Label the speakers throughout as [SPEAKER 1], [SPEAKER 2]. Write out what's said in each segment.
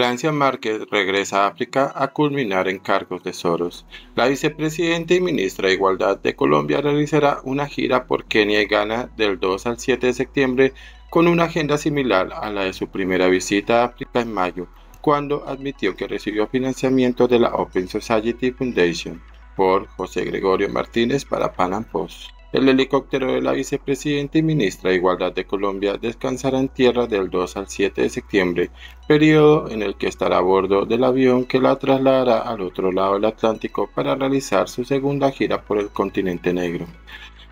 [SPEAKER 1] Francia Márquez regresa a África a culminar en cargos de Soros. La vicepresidenta y ministra de Igualdad de Colombia realizará una gira por Kenia y Ghana del 2 al 7 de septiembre con una agenda similar a la de su primera visita a África en mayo, cuando admitió que recibió financiamiento de la Open Society Foundation por José Gregorio Martínez para Pan Post. El helicóptero de la vicepresidenta y ministra de Igualdad de Colombia descansará en tierra del 2 al 7 de septiembre, periodo en el que estará a bordo del avión que la trasladará al otro lado del Atlántico para realizar su segunda gira por el continente negro.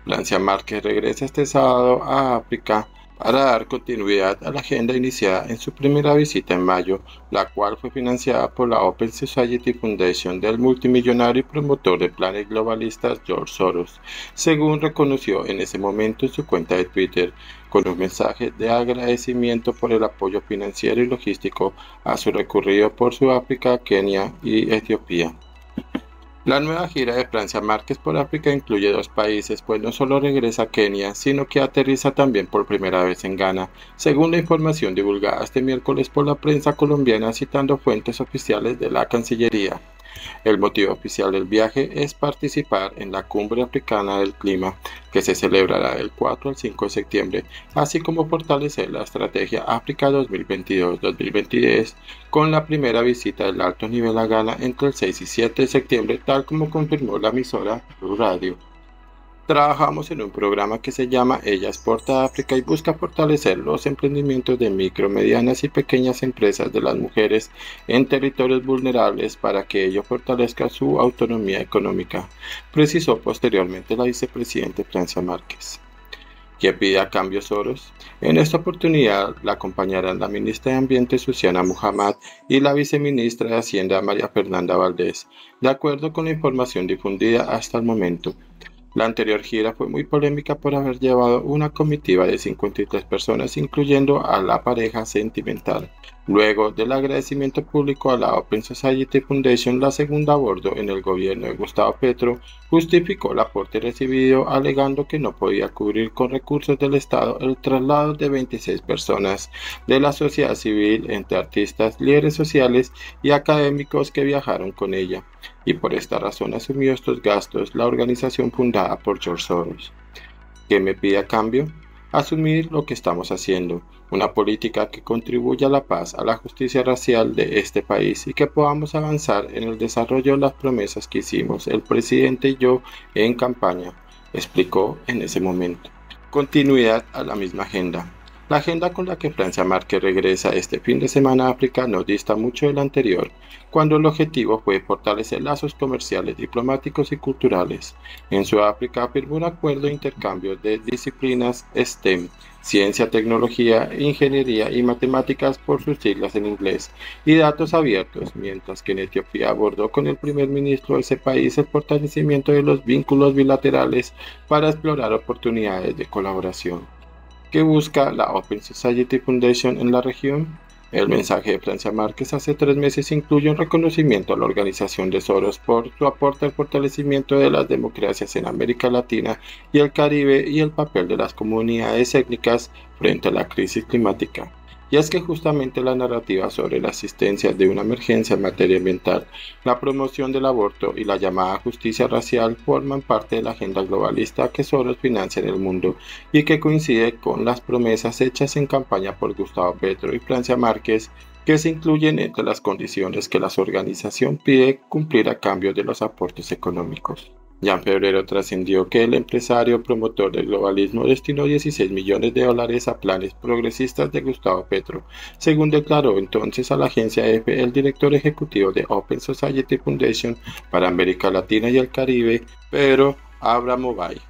[SPEAKER 1] Francia Márquez regresa este sábado a África para dar continuidad a la agenda iniciada en su primera visita en mayo, la cual fue financiada por la Open Society Foundation del multimillonario y promotor de planes globalistas George Soros, según reconoció en ese momento en su cuenta de Twitter, con un mensaje de agradecimiento por el apoyo financiero y logístico a su recorrido por Sudáfrica, Kenia y Etiopía. La nueva gira de Francia Márquez por África incluye dos países, pues no solo regresa a Kenia, sino que aterriza también por primera vez en Ghana, según la información divulgada este miércoles por la prensa colombiana citando fuentes oficiales de la Cancillería. El motivo oficial del viaje es participar en la Cumbre Africana del Clima, que se celebrará del 4 al 5 de septiembre, así como fortalecer la estrategia África 2022-2023 con la primera visita del alto nivel a Ghana entre el 6 y 7 de septiembre, tal como confirmó la emisora Radio. Trabajamos en un programa que se llama Ella Exporta África y busca fortalecer los emprendimientos de micro, medianas y pequeñas empresas de las mujeres en territorios vulnerables para que ello fortalezca su autonomía económica, precisó posteriormente la vicepresidenta Francia Márquez que pide a cambio Soros. En esta oportunidad la acompañarán la ministra de Ambiente Susiana Muhammad y la viceministra de Hacienda María Fernanda Valdés, de acuerdo con la información difundida hasta el momento. La anterior gira fue muy polémica por haber llevado una comitiva de 53 personas, incluyendo a la pareja sentimental. Luego del agradecimiento público a la Open Society Foundation, la segunda a bordo en el gobierno de Gustavo Petro justificó el aporte recibido alegando que no podía cubrir con recursos del Estado el traslado de 26 personas de la sociedad civil entre artistas, líderes sociales y académicos que viajaron con ella, y por esta razón asumió estos gastos la organización fundada por George Soros. ¿Qué me pide a cambio? asumir lo que estamos haciendo, una política que contribuya a la paz, a la justicia racial de este país y que podamos avanzar en el desarrollo de las promesas que hicimos el presidente y yo en campaña, explicó en ese momento. Continuidad a la misma agenda. La agenda con la que Francia Márquez regresa este fin de semana a África no dista mucho del anterior, cuando el objetivo fue fortalecer lazos comerciales, diplomáticos y culturales. En Sudáfrica firmó un acuerdo de intercambio de disciplinas STEM, ciencia, tecnología, ingeniería y matemáticas por sus siglas en inglés, y datos abiertos, mientras que en Etiopía abordó con el primer ministro de ese país el fortalecimiento de los vínculos bilaterales para explorar oportunidades de colaboración que busca la Open Society Foundation en la región. El mensaje de Francia Márquez hace tres meses incluye un reconocimiento a la organización de Soros por su aporte al fortalecimiento de las democracias en América Latina y el Caribe y el papel de las comunidades étnicas frente a la crisis climática. Y es que justamente la narrativa sobre la asistencia de una emergencia en materia ambiental, la promoción del aborto y la llamada justicia racial forman parte de la agenda globalista que Soros financia en el mundo y que coincide con las promesas hechas en campaña por Gustavo Petro y Francia Márquez que se incluyen entre las condiciones que la organización pide cumplir a cambio de los aportes económicos. Ya en febrero trascendió que el empresario promotor del globalismo destinó 16 millones de dólares a planes progresistas de Gustavo Petro, según declaró entonces a la agencia EFE el director ejecutivo de Open Society Foundation para América Latina y el Caribe, Pedro Abramovay.